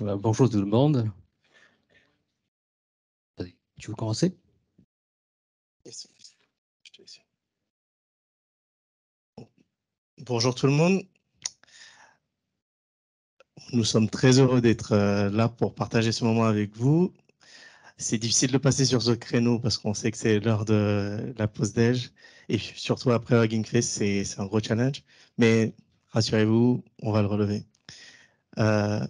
bonjour tout le monde. Tu veux commencer? Bonjour tout le monde. Nous sommes très heureux d'être euh, là pour partager ce moment avec vous. C'est difficile de passer sur ce créneau parce qu'on sait que c'est l'heure de la pause déj. Et surtout après Hugging Face, c'est un gros challenge. Mais rassurez-vous, on va le relever. Euh,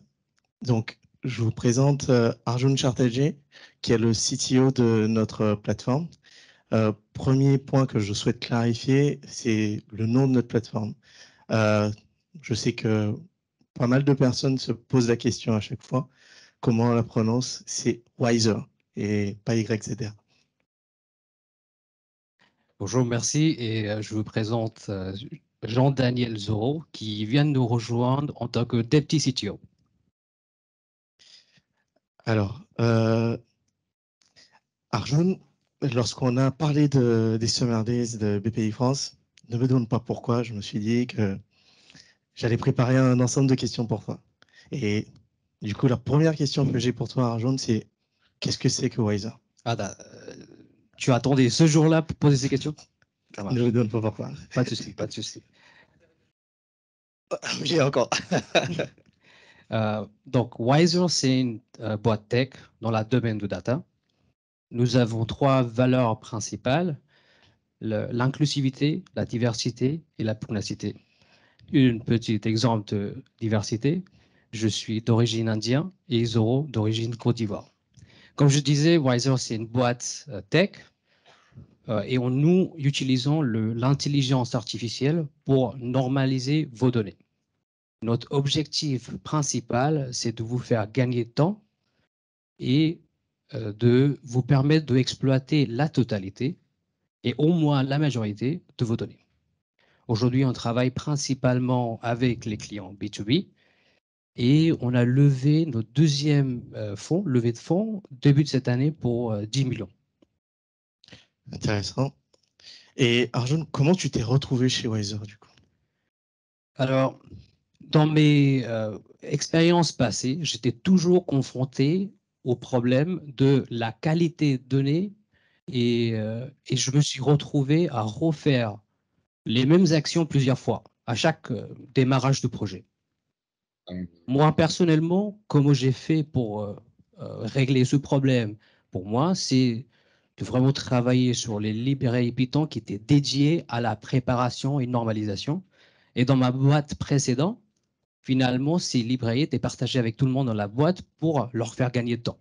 donc, je vous présente euh, Arjun Chatterjee, qui est le CTO de notre plateforme. Euh, premier point que je souhaite clarifier, c'est le nom de notre plateforme. je sais que pas mal de personnes se posent la question à chaque fois. Comment on la prononce? C'est Wiser et pas YZR. Bonjour, merci. Et je vous présente Jean-Daniel Zoro, qui vient de nous rejoindre en tant que Deputy CTO. Alors, euh, Arjun, lorsqu'on a parlé de, des Summer Days de BPI France, ne me demande pas pourquoi, je me suis dit que j'allais préparer un ensemble de questions pour toi. Et du coup, la première question que j'ai pour toi, Arjun, c'est qu'est-ce que c'est que Wiser ah, bah, euh, Tu attendais ce jour-là pour poser ces questions? Ne me demande pas pourquoi. Pas de souci, pas de souci. J'ai encore. Euh, donc, Wiser, c'est une euh, boîte tech dans le domaine de data. Nous avons trois valeurs principales l'inclusivité, la diversité et la pugnacité. Un petit exemple de diversité. Je suis d'origine indienne et Zoro d'origine Côte d'Ivoire. Comme je disais, Wiser, c'est une boîte euh, tech et nous utilisons l'intelligence artificielle pour normaliser vos données. Notre objectif principal, c'est de vous faire gagner de temps et euh, de vous permettre d'exploiter la totalité et au moins la majorité de vos données. Aujourd'hui, on travaille principalement avec les clients B2B et on a levé notre deuxième euh, fonds, levé de fonds, début de cette année pour 10 euh, millions. Intéressant. Et Arjun, comment tu t'es retrouvé chez Wiser du coup? Alors, dans mes euh, expériences passées, j'étais toujours confronté au problème de la qualité de données et, euh, et, je me suis retrouvé à refaire les mêmes actions plusieurs fois à chaque euh, démarrage de projet. Moi, personnellement, comment j'ai fait pour régler ce problème Pour moi, c'est de vraiment travailler sur les librairies Python qui étaient dédiées à la préparation et normalisation. Et dans ma boîte précédente, finalement, ces librairies étaient partagées avec tout le monde dans la boîte pour leur faire gagner de temps.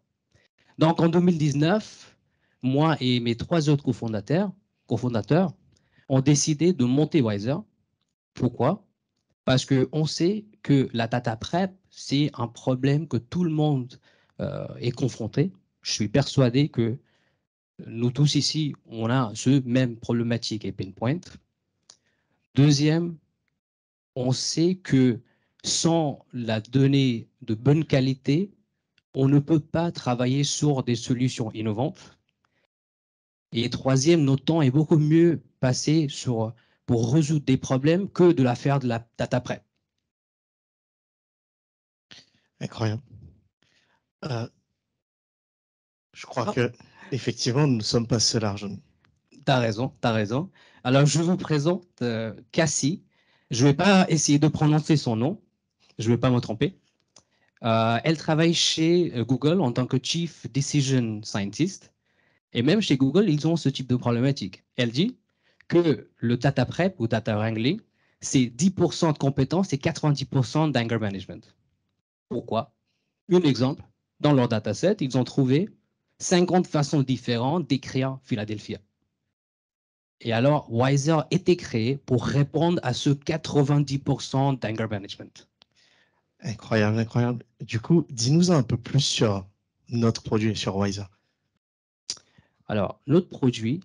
Donc, en 2019, moi et mes trois autres cofondateurs, cofondateurs ont décidé de monter Wiser. Pourquoi? Parce qu'on sait que la data prep, c'est un problème que tout le monde euh, est confronté. Je suis persuadé que nous tous ici, on a ce même problématique et pain point. Deuxième, on sait que sans la donnée de bonne qualité, on ne peut pas travailler sur des solutions innovantes. Et troisième, notre temps est beaucoup mieux passé sur, pour résoudre des problèmes que de la faire de la data prep. Incroyable. Euh, je crois ah. que effectivement, nous ne sommes pas seuls, Arjun. Tu as raison, tu as raison. Alors, je vous présente euh, Cassie. Je ne vais pas essayer de prononcer son nom je ne vais pas me tromper. Euh, elle travaille chez euh, Google en tant que Chief Decision Scientist. Et même chez Google, ils ont ce type de problématique. Elle dit que le data prep ou data wrangling, c'est 10% de compétences et 90% d'anger management. Pourquoi? Un exemple, dans leur dataset, ils ont trouvé 50 façons différentes d'écrire Philadelphia. Et alors, Wiser était créé pour répondre à ce 90% d'anger management. Incroyable, incroyable. Du coup, dis-nous un peu plus sur notre produit, sur Wiser. Alors, notre produit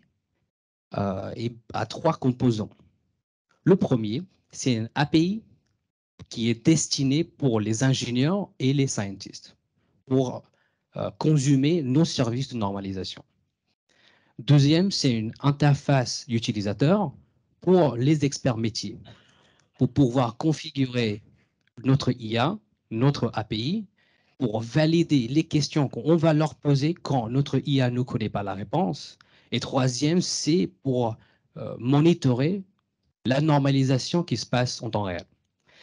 euh, est à trois composants. Le premier, c'est une API qui est destinée pour les ingénieurs et les scientists, pour euh, consumer nos services de normalisation. Deuxième, c'est une interface utilisateur pour les experts métiers, pour pouvoir configurer notre IA, notre API, pour valider les questions qu'on va leur poser quand notre IA ne connaît pas la réponse. Et troisième, c'est pour euh, monitorer la normalisation qui se passe en temps réel.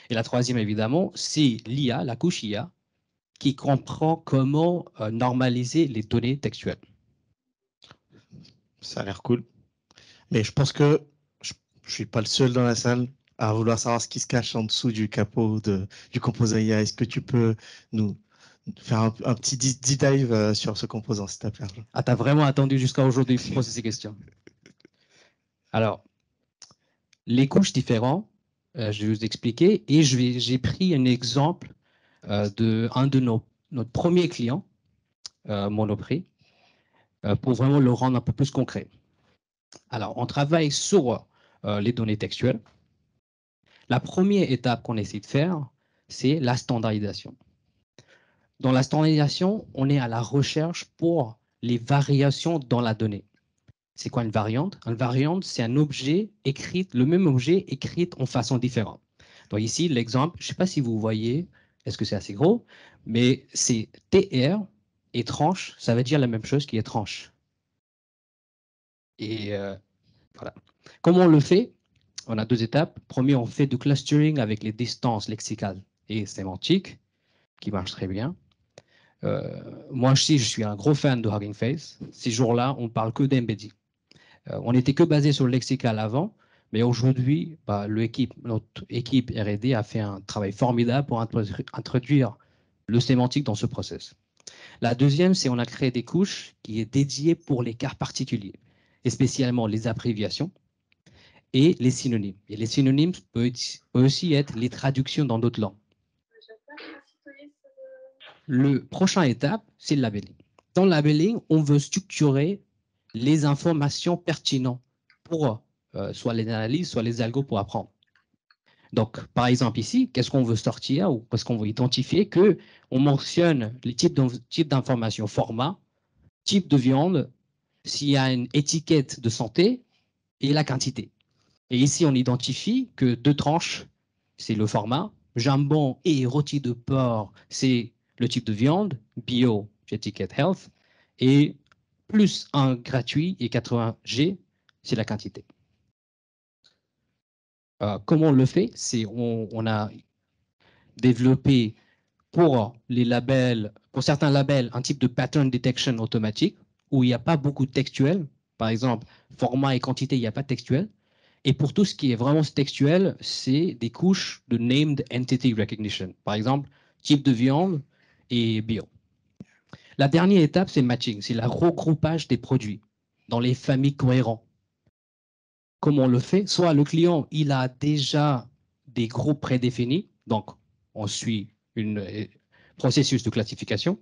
Et la troisième, évidemment, c'est l'IA, la couche IA, qui comprend comment euh, normaliser les données textuelles. Ça a l'air cool. Mais je pense que je ne suis pas le seul dans la salle à vouloir savoir ce qui se cache en dessous du capot du composant IA. Est-ce que tu peux nous faire un, petit deep dive euh, sur ce composant, s'il te plaît Ah, tu as vraiment attendu jusqu'à aujourd'hui pour poser ces questions. Alors, les couches différentes, euh, je vais vous expliquer et j'ai pris un exemple euh, de un de nos notre premier client, Monoprix, pour vraiment le rendre un peu plus concret. Alors, on travaille sur les données textuelles. La première étape qu'on essaie de faire, c'est la standardisation. Dans la standardisation, on est à la recherche pour les variations dans la donnée. C'est quoi une variante? Une variante, c'est un objet écrit, le même objet écrit en façon différente. Donc ici, l'exemple, je ne sais pas si vous voyez, est-ce que c'est assez gros, mais c'est TR et tranche, ça veut dire la même chose qui est tranche. Et euh, voilà. Comment on le fait? On a deux étapes. Premier, on fait du clustering avec les distances lexicales et sémantiques, qui marche très bien. Euh, moi aussi, je suis un gros fan de Hugging Face. Ces jours-là, on parle que d'embedding. Euh, on n'était que basé sur le lexical avant, mais aujourd'hui, bah, notre équipe R&D a fait un travail formidable pour introduire le sémantique dans ce process. La deuxième, c'est on a créé des couches qui est dédiées pour les cas particuliers, et spécialement les abréviations et les synonymes. Et les synonymes peuvent aussi être les traductions dans d'autres langues. Le prochain étape, c'est le labeling. Dans le labeling, on veut structurer les informations pertinentes pour euh, soit les analyses, soit les algos pour apprendre. Donc, par exemple ici, qu'est-ce qu'on veut sortir ou parce qu'on veut identifier que on mentionne les types d'informations, format, type de viande, s'il y a une étiquette de santé et la quantité. Et ici, on identifie que deux tranches, c'est le format, jambon et rôti de porc, c'est le type de viande, bio, étiquette health, et plus un gratuit et 80G, c'est la quantité. Euh, comment on le fait? C'est on, on, a développé pour les labels, pour certains labels, un type de pattern detection automatique où il n'y a pas beaucoup de textuel. Par exemple, format et quantité, il n'y a pas de textuel. Et pour tout ce qui est vraiment textuel, c'est des couches de named entity recognition. Par exemple, type de viande, et bio. La dernière étape, c'est matching, c'est le regroupage des produits dans les familles cohérentes. Comment on le fait? Soit le client, il a déjà des groupes prédéfinis, donc on suit un euh, processus de classification.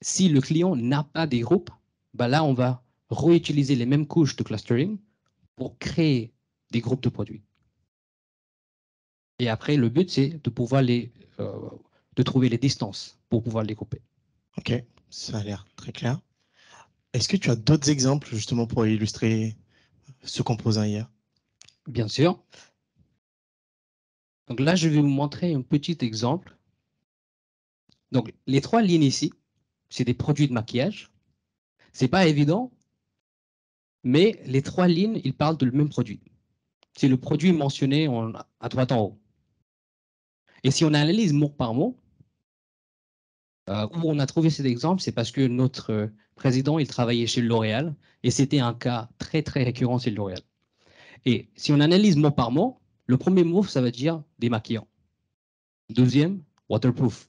Si le client n'a pas des groupes, ben là, on va réutiliser les mêmes couches de clustering pour créer des groupes de produits. Et après, le but, c'est de pouvoir les euh, de trouver les distances pour pouvoir les couper. Ok, ça a l'air très clair. Est-ce que tu as d'autres exemples justement pour illustrer ce composant hier Bien sûr. Donc là, je vais vous montrer un petit exemple. Donc les trois lignes ici, c'est des produits de maquillage. C'est pas évident, mais les trois lignes, ils parlent du même produit. C'est le produit mentionné en, à droite en haut. Et si on analyse mot par mot, euh, où on a trouvé cet exemple, c'est parce que notre euh, président, il travaillait chez L'Oréal et c'était un cas très, très récurrent chez L'Oréal. Et si on analyse mot par mot, le premier mot, ça veut dire démaquillant. Deuxième, waterproof.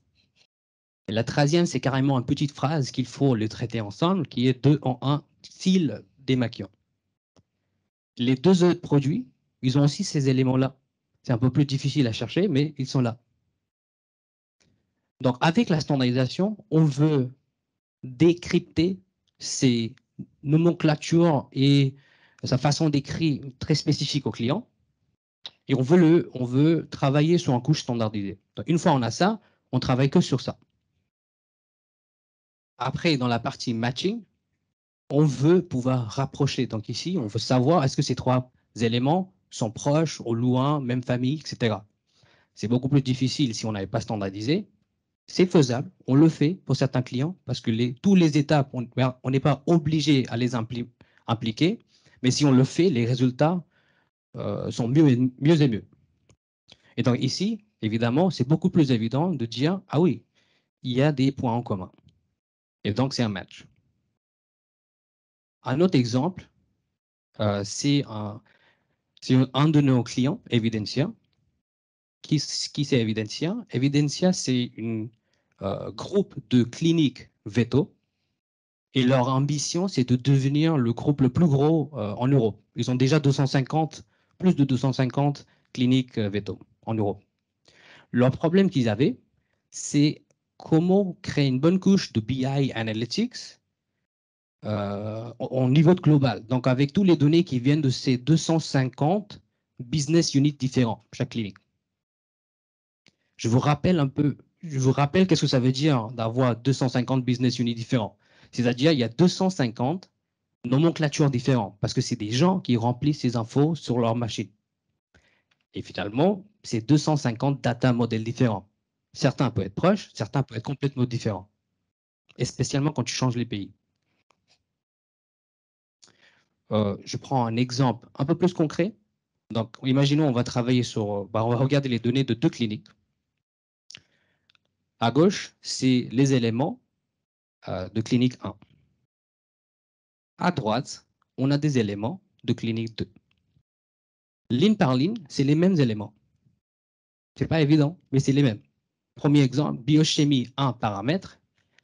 Et la troisième, c'est carrément une petite phrase qu'il faut le traiter ensemble, qui est deux en un, style démaquillant. Les deux autres produits, ils ont aussi ces éléments-là. C'est un peu plus difficile à chercher, mais ils sont là. Donc, avec la standardisation, on veut décrypter ces nomenclatures et sa façon d'écrire très spécifique au client. Et on veut, travailler sur un couche standardisée. Donc, une fois on a ça, on travaille que sur ça. Après, dans la partie matching, on veut pouvoir rapprocher. Donc ici, on veut savoir est-ce que ces trois éléments sont proches, au loin, même famille, etc. C'est beaucoup plus difficile si on n'avait pas standardisé. C'est faisable, on le fait pour certains clients parce que les, tous les étapes, on n'est pas obligé à les impliquer, mais si on le fait, les résultats euh, sont mieux et, mieux et mieux. Et donc ici, évidemment, c'est beaucoup plus évident de dire, ah oui, il y a des points en commun. Et donc, c'est un match. Un autre exemple, euh, c'est un, un, de nos clients, Evidencia. Qui, qui c'est Evidencia Evidencia, c'est un euh, groupe de cliniques veto. Et leur ambition, c'est de devenir le groupe le plus gros euh, en Europe. Ils ont déjà 250, plus de 250 cliniques veto en Europe. Leur problème qu'ils avaient, c'est comment créer une bonne couche de BI Analytics euh, au niveau global. Donc, avec tous les données qui viennent de ces 250 business units différents, chaque clinique. Je vous rappelle un peu, je vous rappelle qu'est-ce que ça veut dire d'avoir 250 business units différents. C'est-à-dire, il y a 250 nomenclatures différentes parce que c'est des gens qui remplissent ces infos sur leur machine. Et finalement, c'est 250 data models différents. Certains peuvent être proches, certains peuvent être complètement différents. Et spécialement quand tu changes les pays. Euh, je prends un exemple un peu plus concret. Donc, imaginons, on va travailler sur, bah, on va regarder les données de deux cliniques. À gauche, c'est les éléments euh, de clinique 1. À droite, on a des éléments de clinique 2. Ligne par ligne, c'est les mêmes éléments. C'est pas évident, mais c'est les mêmes. Premier exemple, biochimie, un paramètre,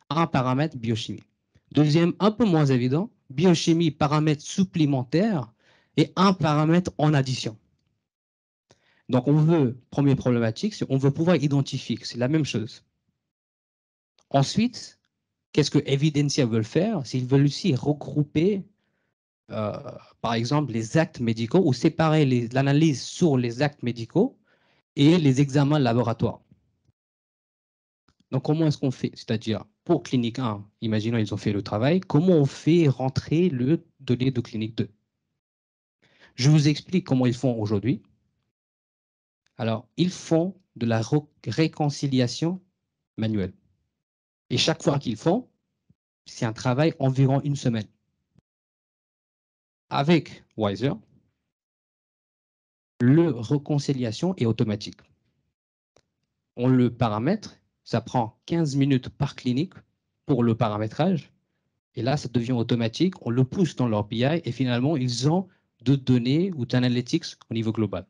un paramètre biochimie. Deuxième, un peu moins évident, biochimie, paramètre supplémentaire et un paramètre en addition. Donc, on veut, première problématique, on veut pouvoir identifier, c'est la même chose. Ensuite, qu'est-ce que Evidencia veut faire? S'ils veulent aussi regrouper, euh, par exemple, les actes médicaux ou séparer l'analyse sur les actes médicaux et les examens laboratoires. Donc, comment est-ce qu'on fait? C'est-à-dire, pour clinique 1, imaginons ils ont fait le travail, comment on fait rentrer le données de clinique 2 Je vous explique comment ils font aujourd'hui. Alors, ils font de la réconciliation manuelle. Et chaque fois qu'ils font, c'est un travail environ une semaine. Avec Wiser, le réconciliation est automatique. On le paramètre ça prend 15 minutes par clinique pour le paramétrage. Et là, ça devient automatique. On le pousse dans leur BI et finalement, ils ont de données ou d'analytics au niveau global.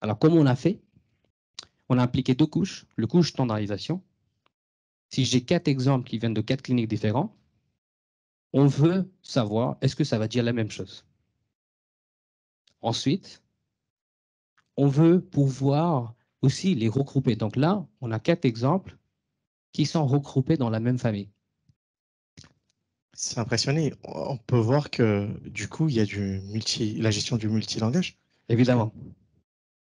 Alors, comment on a fait? On a appliqué deux couches. Le couche standardisation. Si j'ai quatre exemples qui viennent de quatre cliniques différents, on veut savoir est-ce que ça va dire la même chose. Ensuite, on veut pouvoir aussi les regrouper. Donc là, on a quatre exemples qui sont regroupés dans la même famille. C'est impressionnant. On peut voir que du coup, il y a du multi, la gestion du multilangage. Évidemment.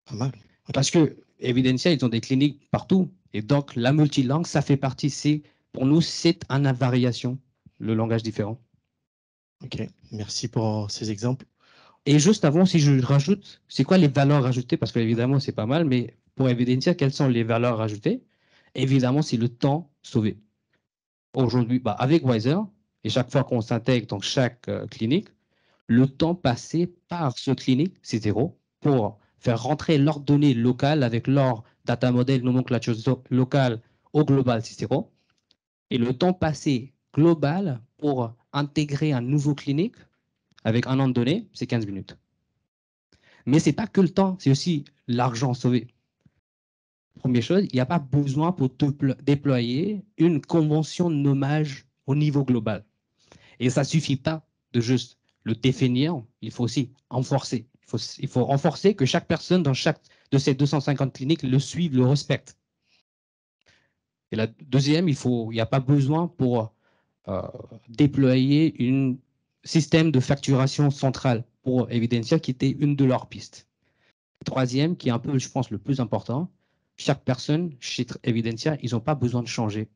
Pas mal. Parce que ils ont des cliniques partout. Et donc, la multilangue, ça fait partie. C'est, pour nous, c'est une variation, le langage différent. OK. Merci pour ces exemples. Et juste avant, si je rajoute, c'est quoi les valeurs ajoutées? Parce que évidemment, c'est pas mal, mais pour évidencer quelles sont les valeurs ajoutées. Évidemment, c'est le temps sauvé. Aujourd'hui, bah, avec Wiser, et chaque fois qu'on s'intègre dans chaque euh, clinique, le temps passé par ce clinique, c'est zéro, pour faire rentrer leurs données locales avec leur data model nomenclature locale au global, c'est zéro. Et le temps passé global pour intégrer un nouveau clinique avec un an de données, c'est 15 minutes. Mais ce n'est pas que le temps, c'est aussi l'argent sauvé. Première chose, il n'y a pas besoin pour déployer une convention de nommage au niveau global. Et ça ne suffit pas de juste le définir, il faut aussi renforcer. Il faut, renforcer que chaque personne dans chaque de ces 250 cliniques le suive, le respecte. Et la deuxième, il n'y a pas besoin pour euh, déployer un système de facturation centrale pour Evidencia qui était une de leurs pistes. Troisième, qui est un peu, je pense, le plus important, chaque personne chez Evidencia, ils n'ont pas besoin de changer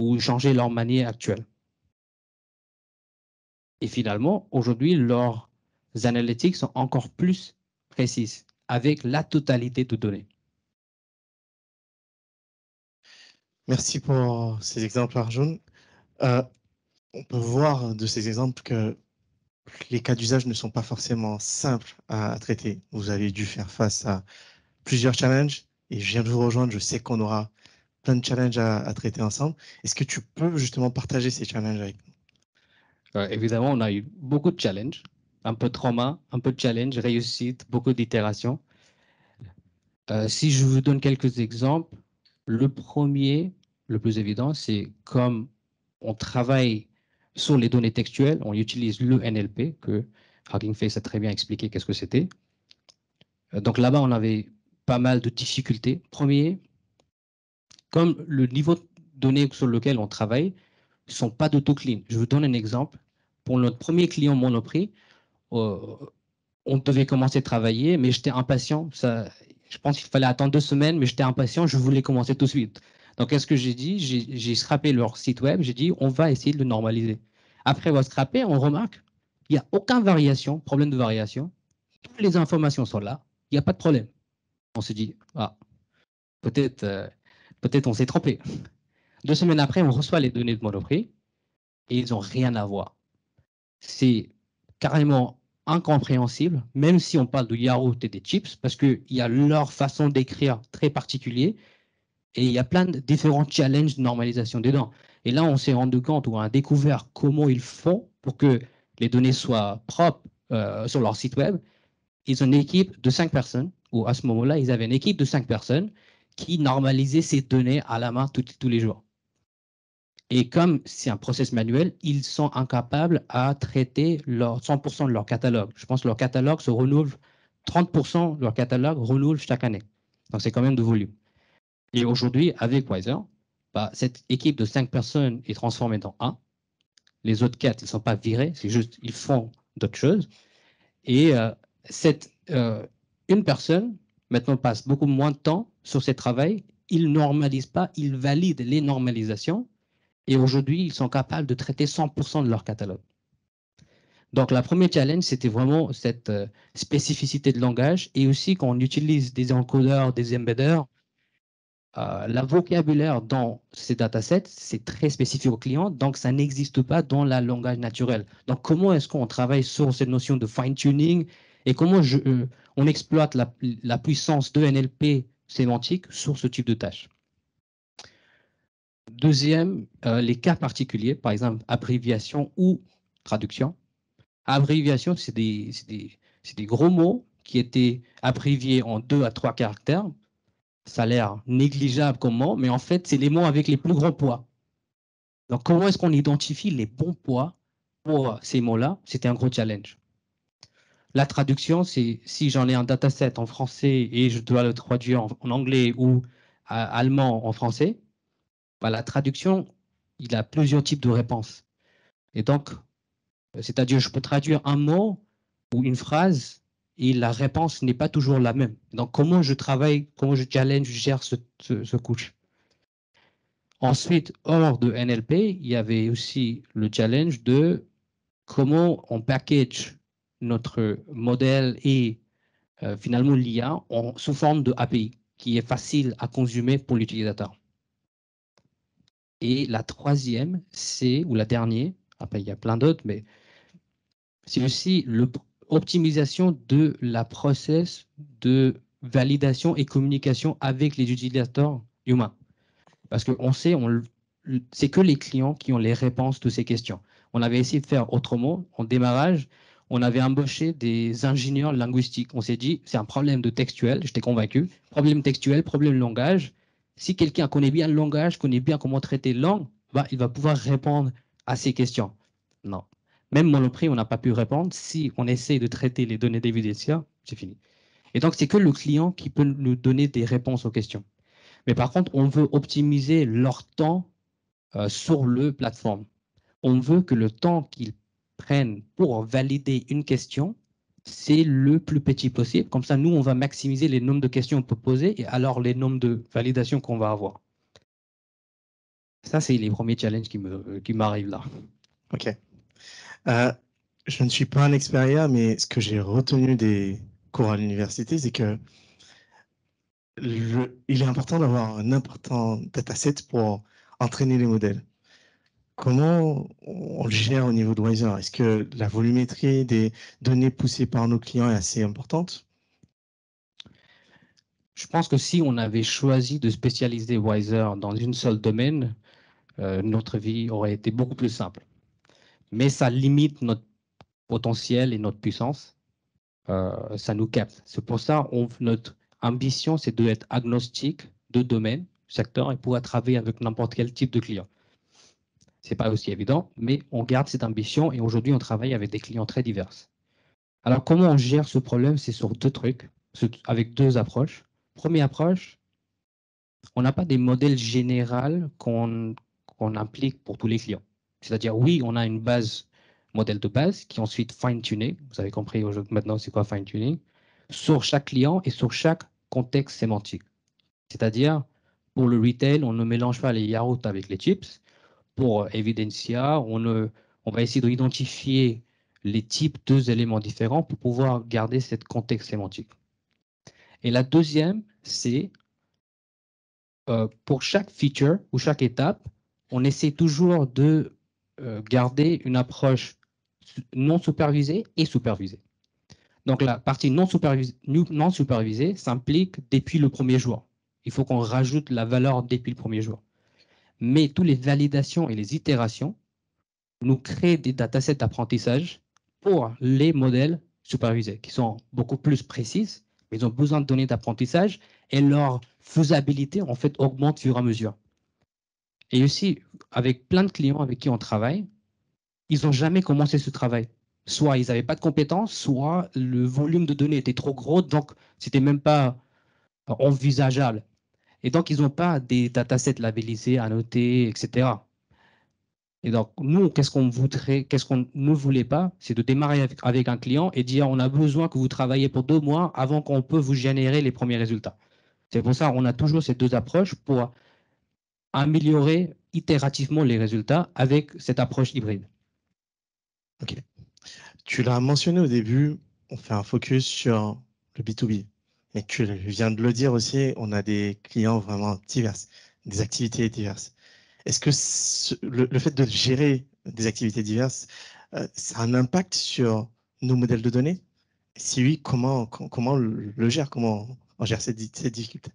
ou changer leur manière actuelle. Et finalement, aujourd'hui, leurs analytics sont encore plus précises avec la totalité de données. Merci pour ces exemples, Arjun. Euh, on peut voir de ces exemples que les cas d'usage ne sont pas forcément simples à traiter. Vous avez dû faire face à plusieurs challenges et je viens de vous rejoindre. Je sais qu'on aura plein de challenges à, traiter ensemble. Est-ce que tu peux justement partager ces challenges avec nous? Euh, Évidemment, on a eu beaucoup de challenges, un peu de trauma, un peu de challenge, réussite, beaucoup d'itérations. Euh, si je vous donne quelques exemples, le premier, le plus évident, c'est comme on travaille sur les données textuelles, on utilise le NLP, que Hugging Face a très bien expliqué qu'est-ce que c'était. Euh, donc là-bas, on avait pas mal de difficultés. Premier, comme le niveau de données sur lequel on travaille ne sont pas d'auto-clean. Je vous donne un exemple. Pour notre premier client Monoprix, euh, on devait commencer à travailler, mais j'étais impatient. Ça, je pense qu'il fallait attendre deux semaines, mais j'étais impatient, je voulais commencer tout de suite. Donc, qu'est-ce que j'ai dit? J'ai scrappé leur site web, j'ai dit, on va essayer de le normaliser. Après avoir scrappé, on remarque, il n'y a aucune variation, problème de variation. Toutes les informations sont là, il n'y a pas de problème. On se dit, ah, peut-être euh, peut-être on s'est trompé. Deux semaines après, on reçoit les données de Monoprix et ils n'ont rien à voir. C'est carrément incompréhensible, même si on parle de yaourt et des chips, parce qu'il y a leur façon d'écrire très particulier et il y a plein de différents challenges de normalisation dedans. Et là, on s'est rendu compte ou on a découvert comment ils font pour que les données soient propres euh, sur leur site web. Ils ont une équipe de cinq personnes, ou à ce moment-là, ils avaient une équipe de cinq personnes qui normalisait ces données à la main tous les jours. Et comme c'est un process manuel, ils sont incapables à traiter leur 100% de leur catalogue. Je pense que leur catalogue se renouvelle, 30% de leur catalogue renouvelle chaque année. Donc c'est quand même de volume. Et aujourd'hui, avec Wiser, bah, cette équipe de 5 personnes est transformée dans un. Les autres 4, ils ne sont pas virés, c'est juste ils font d'autres choses. Et euh, cette, euh, une personne maintenant passe beaucoup moins de temps sur ces travaux, ils normalisent pas, ils valident les normalisations et aujourd'hui, ils sont capables de traiter 100% de leur catalogue. Donc, la première challenge, c'était vraiment cette euh, spécificité de langage et aussi quand on utilise des encodeurs, des embedders, euh, le vocabulaire dans ces datasets, c'est très spécifique au client, donc ça n'existe pas dans le langage naturel. Donc, comment est-ce qu'on travaille sur cette notion de fine-tuning et comment euh, on exploite la, puissance de NLP sémantique sur ce type de tâches. Deuxième, euh, les cas particuliers, par exemple abréviation ou traduction. Abréviation, c'est des, des, gros mots qui étaient abréviés en deux à trois caractères. Ça a l'air négligeable comme mot, mais en fait, c'est les mots avec les plus gros poids. Donc, comment est-ce qu'on identifie les bons poids pour ces mots-là? C'était un gros challenge. La traduction, c'est si j'en ai un dataset en français et je dois le traduire en, anglais ou allemand en français, bah, la traduction, il a plusieurs types de réponses. Et donc, c'est-à-dire, je peux traduire un mot ou une phrase et la réponse n'est pas toujours la même. Donc, comment je travaille, comment je challenge, je gère ce, ce couche. Ensuite, hors de NLP, il y avait aussi le challenge de comment on package notre modèle est euh, finalement l'IA sous forme de API qui est facile à consommer pour l'utilisateur. Et la troisième, c'est, ou la dernière, après il y a plein d'autres, mais c'est aussi l'optimisation de la process de validation et communication avec les utilisateurs humains. Parce qu'on sait, on, c'est que les clients qui ont les réponses de ces questions. On avait essayé de faire autrement en démarrage on avait embauché des ingénieurs linguistiques. On s'est dit, c'est un problème de textuel, j'étais convaincu. Problème textuel, problème langage. Si quelqu'un connaît bien le langage, connaît bien comment traiter langue, bah, il va pouvoir répondre à ces questions. Non. Même Monoprix, on n'a pas pu répondre. Si on essaie de traiter les données d'évidence, c'est fini. Et donc, c'est que le client qui peut nous donner des réponses aux questions. Mais par contre, on veut optimiser leur temps euh, sur le plateforme. On veut que le temps qu'ils pour valider une question, c'est le plus petit possible. Comme ça, nous, on va maximiser les nombres de questions qu'on peut poser et alors les nombres de validations qu'on va avoir. Ça, c'est les premiers challenges qui m'arrivent qui là. OK. Euh, je ne suis pas un expert mais ce que j'ai retenu des cours à l'université, c'est que il est important d'avoir un important dataset pour entraîner les modèles. Comment on le gère au niveau de Wiser? Est-ce que la volumétrie des données poussées par nos clients est assez importante? Je pense que si on avait choisi de spécialiser Wiser dans une seule domaine, euh, notre vie aurait été beaucoup plus simple. Mais ça limite notre potentiel et notre puissance. Euh, ça nous capte. C'est pour ça que notre ambition, c'est d'être agnostique de domaine, secteur, et pouvoir travailler avec n'importe quel type de client. Ce n'est pas aussi évident, mais on garde cette ambition et aujourd'hui, on travaille avec des clients très divers. Alors, comment on gère ce problème? C'est sur deux trucs, avec deux approches. Première approche, on n'a pas des modèles généraux qu'on implique pour tous les clients. C'est-à-dire, oui, on a une base, modèle de base, qui est ensuite fine-tuné. Vous avez compris maintenant c'est quoi fine-tuning? Sur chaque client et sur chaque contexte sémantique. C'est-à-dire, pour le retail, on ne mélange pas les yaourts avec les chips. Pour Evidencia, on, on va essayer d'identifier les types deux éléments différents pour pouvoir garder cette contexte sémantique. Et la deuxième, c'est euh, pour chaque feature ou chaque étape, on essaie toujours de euh, garder une approche non supervisée et supervisée. Donc la partie non supervisée, non supervisée s'implique depuis le premier jour. Il faut qu'on rajoute la valeur depuis le premier jour. Mais toutes les validations et les itérations nous créent des datasets d'apprentissage pour les modèles supervisés, qui sont beaucoup plus précises, mais ils ont besoin de données d'apprentissage et leur faisabilité en fait augmente au fur et à mesure. Et aussi, avec plein de clients avec qui on travaille, ils n'ont jamais commencé ce travail soit ils n'avaient pas de compétences, soit le volume de données était trop gros, donc c'était même pas envisageable. Et donc, ils n'ont pas des datasets labellisés, annotés, etc. Et donc, nous, qu'est-ce qu'on voudrait, qu'est-ce qu'on ne voulait pas, c'est de démarrer avec, un client et dire on a besoin que vous travaillez pour deux mois avant qu'on peut vous générer les premiers résultats. C'est pour ça qu'on a toujours ces deux approches pour améliorer itérativement les résultats avec cette approche hybride. OK. Tu l'as mentionné au début, on fait un focus sur le B2B. Mais tu viens de le dire aussi, on a des clients vraiment divers, des activités diverses. Est-ce que le, fait de gérer des activités diverses, euh, ça a un impact sur nos modèles de données? Si oui, comment, comment le gère Comment on gère cette, cette difficulté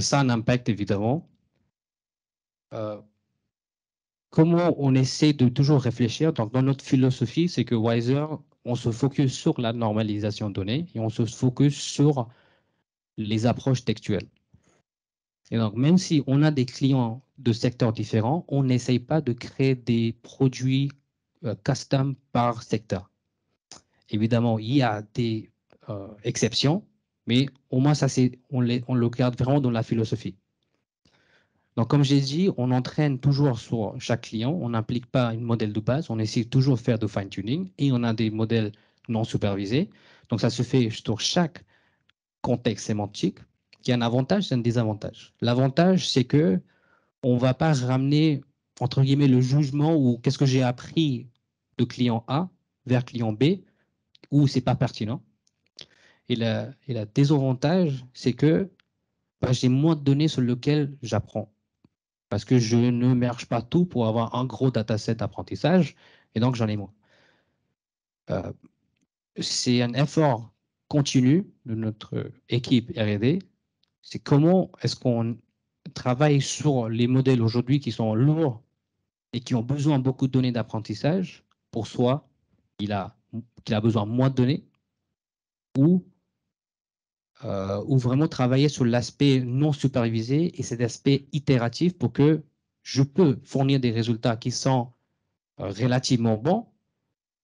Ça a un impact évidemment. Euh, comment on essaie de toujours réfléchir? Donc, dans notre philosophie, c'est que Wiser, on se focus sur la normalisation de données et on se focus sur les approches textuelles. Et donc, même si on a des clients de secteurs différents, on n'essaye pas de créer des produits euh, custom par secteur. Évidemment, il y a des euh, exceptions, mais au moins, ça, on, on le garde vraiment dans la philosophie. Donc, comme j'ai dit, on entraîne toujours sur chaque client. On n'implique pas un modèle de base. On essaie toujours de faire du fine-tuning et on a des modèles non supervisés. Donc, ça se fait sur chaque contexte sémantique qui a un avantage et un désavantage. L'avantage, c'est que on ne va pas ramener, entre guillemets, le jugement ou qu'est-ce que j'ai appris de client A vers client B où c'est pas pertinent. Et le et désavantage, c'est que bah, j'ai moins de données sur lesquelles j'apprends parce que je ne merge pas tout pour avoir un gros dataset d'apprentissage et donc j'en ai moins. Euh, c'est un effort continu de notre équipe R&D. C'est comment est-ce qu'on travaille sur les modèles aujourd'hui qui sont lourds et qui ont besoin beaucoup de données d'apprentissage. Pour soi, il a, qu'il a besoin de moins de données ou euh, ou vraiment travailler sur l'aspect non supervisé et cet aspect itératif pour que je peux fournir des résultats qui sont euh, relativement bons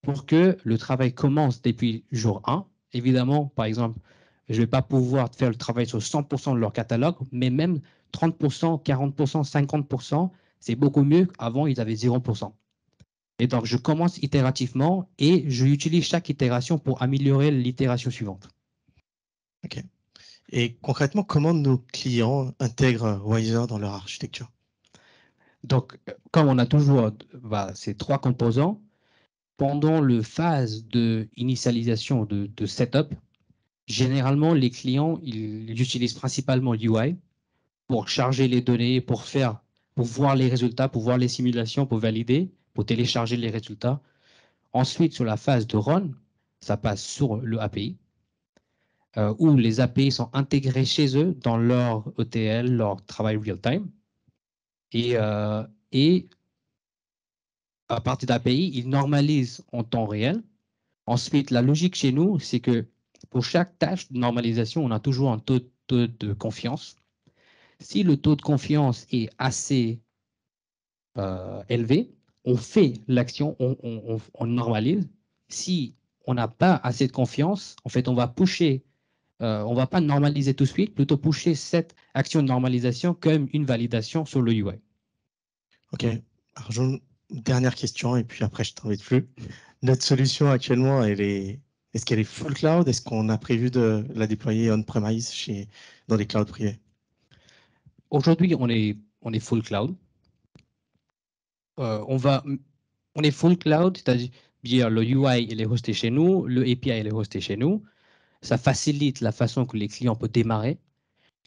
pour que le travail commence depuis jour 1. Évidemment, par exemple, je ne vais pas pouvoir faire le travail sur 100% de leur catalogue, mais même 30%, 40%, 50%, c'est beaucoup mieux qu'avant, ils avaient 0%. Et donc, je commence itérativement et je utilise chaque itération pour améliorer l'itération suivante. OK. Et concrètement, comment nos clients intègrent Wiser dans leur architecture? Donc, comme on a toujours bah, ces trois composants, pendant le phase de initialisation de, setup, Généralement, les clients, ils, utilisent principalement UI pour charger les données, pour faire, pour voir les résultats, pour voir les simulations, pour valider, pour télécharger les résultats. Ensuite, sur la phase de run, ça passe sur le API, euh, où les API sont intégrés chez eux dans leur ETL, leur travail real-time. Et, euh, et à partir d'API, ils normalisent en temps réel. Ensuite, la logique chez nous, c'est que pour chaque tâche de normalisation, on a toujours un taux, de confiance. Si le taux de confiance est assez euh, élevé, on fait l'action, on, normalise. Si on n'a pas assez de confiance, en fait, on va pusher, euh, on va pas normaliser tout de suite, plutôt pusher cette action de normalisation comme une validation sur le UI. OK. Dernière question, et puis après, je t'embête plus. Notre solution actuellement, elle est, est-ce qu'elle est full cloud? Est-ce qu'on a prévu de la déployer on-premise chez, dans les clouds privés? Aujourd'hui, on est, on est full cloud. Euh, on, va, on est full cloud, c'est-à-dire le UI est hosté chez nous, le API est hosté chez nous. Ça facilite la façon que les clients peuvent démarrer.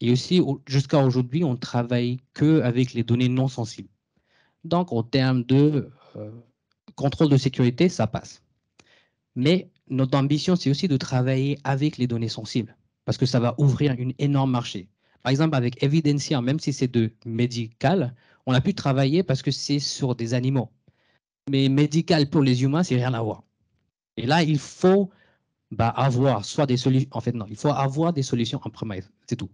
Et aussi, jusqu'à aujourd'hui, on travaille que avec les données non sensibles. Donc, en termes de euh, contrôle de sécurité, ça passe. Mais notre ambition, c'est aussi de travailler avec les données sensibles, parce que ça va ouvrir un énorme marché. Par exemple, avec Evidencia, même si c'est de médical, on a pu travailler parce que c'est sur des animaux. Mais médical pour les humains, c'est rien à voir. Et là, il faut bah, avoir soit des solutions. En fait, non, il faut avoir des solutions en premise. C'est tout.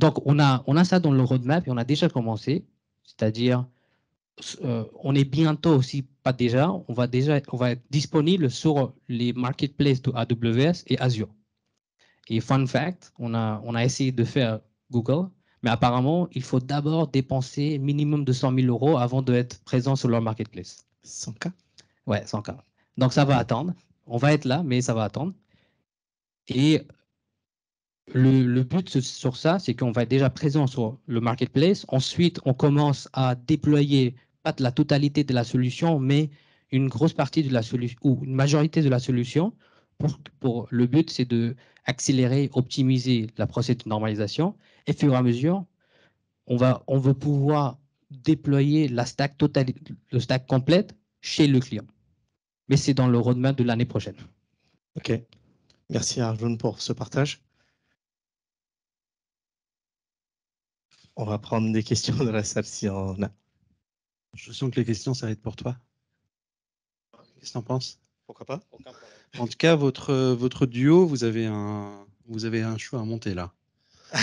Donc, on a, on a ça dans le roadmap et on a déjà commencé. C'est-à-dire, euh, on est bientôt aussi, pas déjà, on va déjà, on va être disponible sur les marketplaces de AWS et Azure. Et fun fact, on a, on a essayé de faire Google, mais apparemment, il faut d'abord dépenser minimum de 100 000 euros avant d'être présent sur leur marketplace. 100K Ouais, 100K. Donc ça va attendre. On va être là, mais ça va attendre. Et le, but sur ça, c'est qu'on va être déjà présent sur le marketplace. Ensuite, on commence à déployer pas la totalité de la solution, mais une grosse partie de la solution ou une majorité de la solution. Pour, le but, c'est de accélérer, optimiser la procédure de normalisation. Et fur et à mesure, on va, on veut pouvoir déployer la stack totale, le stack complète chez le client. Mais c'est dans le roadmap de l'année prochaine. OK. Merci Arjun pour ce partage. On va prendre des questions dans la salle si on a. Je sens que les questions, être pour toi. Qu'est-ce que tu en penses? Pourquoi pas? En tout cas, votre, votre duo, vous avez, un, vous avez un show à monter là.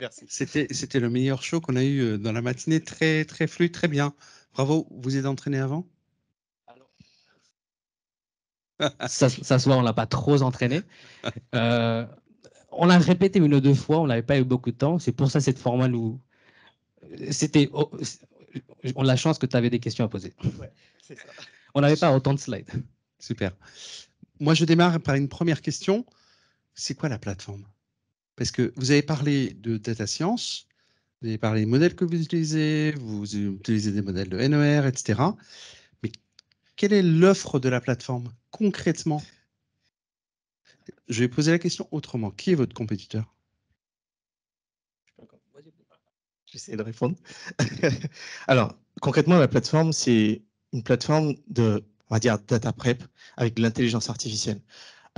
Merci. C'était le meilleur show qu'on a eu euh, dans la matinée. Très, très fluide, très bien. Bravo. Vous êtes entraîné avant? Ça, ça se voit, on l'a pas trop entraîné. Euh, on l'a répété une ou deux fois, on n'avait pas eu beaucoup de temps. C'est pour ça cette format nous. C'était. On a la chance que tu avais des questions à poser. On n'avait pas autant de slides. Super. Moi, je démarre par une première question. C'est quoi la plateforme? Parce que vous avez parlé de data science, vous avez parlé des modèles que vous utilisez, vous utilisez des modèles de NER, etc. Mais quelle est l'offre de la plateforme concrètement? Je vais poser la question autrement. Qui est votre compétiteur? J'essaie de répondre. Alors, concrètement, la plateforme, c'est une plateforme de, on va dire, data prep avec de l'intelligence artificielle.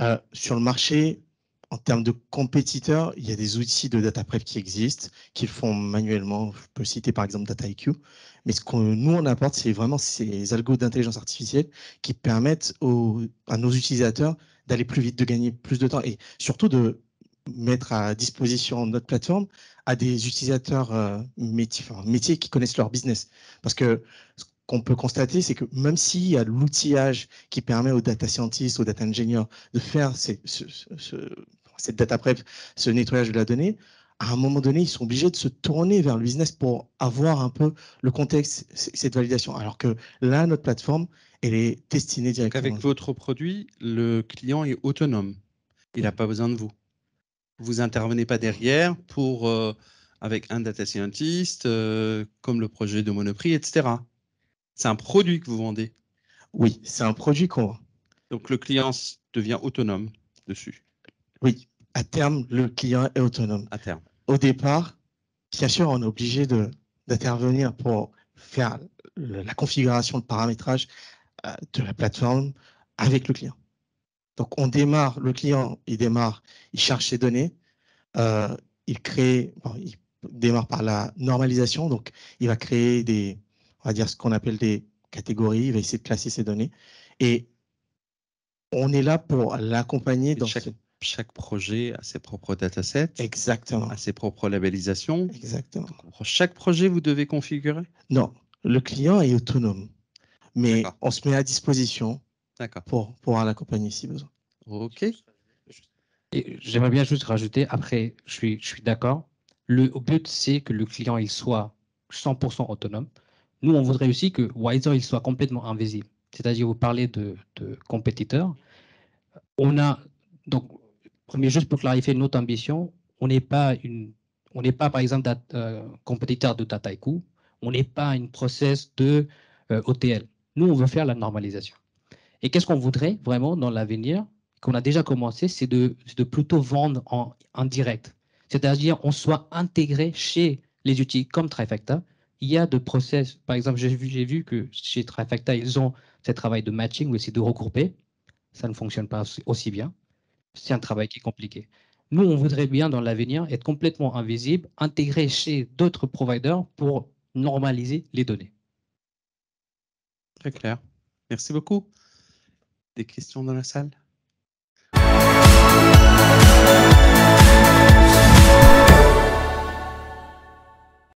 Euh, sur le marché, en termes de compétiteurs, il y a des outils de data prep qui existent, qui font manuellement. Je peux citer par exemple DataIQ. Mais ce que nous, on apporte, c'est vraiment ces algos d'intelligence artificielle qui permettent à nos utilisateurs d'aller plus vite, de gagner plus de temps et surtout de mettre à disposition notre plateforme à des utilisateurs euh, métiers, métiers qui connaissent leur business. Parce que ce qu'on peut constater, c'est que même s'il y a l'outillage qui permet aux data scientists, aux data engineers de faire ce, cette data prep, ce nettoyage de la donnée, à un moment donné, ils sont obligés de se tourner vers le business pour avoir un peu le contexte, cette validation. Alors que là, notre plateforme, elle est destinée directement. Avec votre produit, le client est autonome. Il n'a pas besoin de vous. Vous intervenez pas derrière pour, euh, avec un data scientist, euh, comme le projet de Monoprix, etc. C'est un produit que vous vendez. Oui, c'est un produit qu'on vend. Donc le client devient autonome dessus. Oui, à terme, le client est autonome. À terme. Au départ, bien sûr, on est obligé d'intervenir pour faire la configuration de paramétrage euh, de la plateforme avec le client. Donc, on démarre, le client, il démarre, il cherche ses données, euh, il crée, il démarre par la normalisation, donc il va créer des, on va dire ce qu'on appelle des catégories, il va essayer de classer ses données, et on est là pour l'accompagner dans chaque, chaque projet a ses propres datasets, exactement, a ses propres labellisations, exactement. pour chaque projet, vous devez configurer? Non, le client est autonome, mais on se met à disposition pour pouvoir l'accompagner si besoin. Ok. J'aimerais bien juste rajouter, après, je suis, je suis d'accord, le but, c'est que le client il soit 100% autonome. Nous, on voudrait aussi que Wiser il soit complètement invisible. C'est-à-dire, vous parlez de, de, compétiteurs. On a, donc, premier, juste pour clarifier notre ambition, on n'est pas une, on n'est pas, par exemple, euh, compétiteur de Tataiku, on n'est pas une process de euh, OTL. Nous, on veut faire la normalisation. Et qu'est-ce qu'on voudrait vraiment dans l'avenir, qu'on a déjà commencé, c'est de, plutôt vendre en, direct. C'est-à-dire, on soit intégré chez les outils comme Trifecta. Il y a de process, par exemple, j'ai vu, que chez Trifecta, ils ont ce travail de matching ou essayer de regrouper. Ça ne fonctionne pas aussi bien. C'est un travail qui est compliqué. Nous, on voudrait bien dans l'avenir être complètement invisible, intégré chez d'autres providers pour normaliser les données. Très clair. Merci beaucoup. Des questions dans la salle?